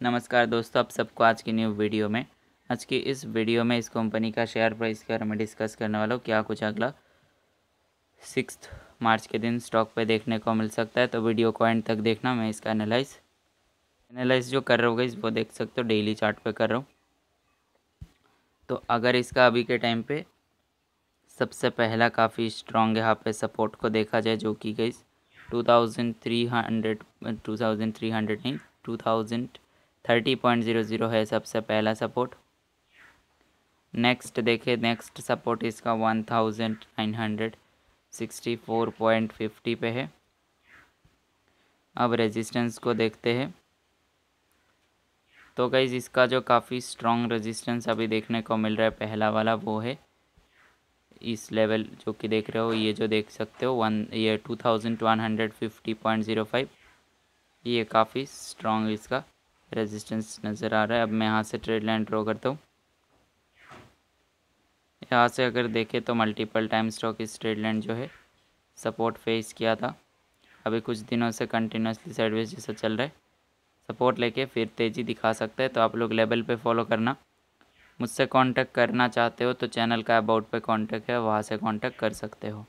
नमस्कार दोस्तों, आप सबको आज की न्यू वीडियो में। आज की इस वीडियो में इस कंपनी का शेयर प्राइस के बारे में डिस्कस करने वाला हूँ। क्या कुछ अगला सिक्स मार्च के दिन स्टॉक पे देखने को मिल सकता है तो वीडियो को एंड तक देखना। मैं इसका एनालाइज एनालाइज जो कर रहा होगा वो देख सकते हो डेली चार्ट पे कर रहा हूँ। तो अगर इसका अभी के टाइम पे सबसे पहला काफ़ी स्ट्रॉन्ग यहाँ पे सपोर्ट को देखा जाए, जो कि गई two thousand three hundred two thousand three hundred नहीं two thousand thirty point zero zero है सबसे पहला सपोर्ट। नेक्स्ट देखें नेक्स्ट सपोर्ट इसका one thousand nine hundred sixty four point fifty पे है। अब रेजिस्टेंस को देखते हैं। तो गाइज़ इसका जो काफ़ी स्ट्रॉन्ग रेजिस्टेंस अभी देखने को मिल रहा है, पहला वाला वो है। इस लेवल जो कि देख रहे हो, ये जो देख सकते हो, वन, ये two thousand one hundred fifty point zero five. ये काफ़ी स्ट्रॉन्ग इसका। रेजिस्टेंस नज़र आ रहा है। अब मैं यहाँ से ट्रेड लाइन ड्रॉ करता हूँ। यहाँ से अगर देखें तो मल्टीपल टाइम स्टॉक इस ट्रेड लाइन जो है, सपोर्ट फेस किया था। अभी कुछ दिनों से कंटिन्यूसली साइडवेज जैसा चल रहा है। सपोर्ट लेके फिर तेज़ी दिखा सकता है। तो आप लोग लेवल पे फॉलो करना। मुझसे कांटेक्ट करना चाहते हो तो चैनल का अबाउट पे कांटेक्ट है, वहाँ से कांटेक्ट कर सकते हो।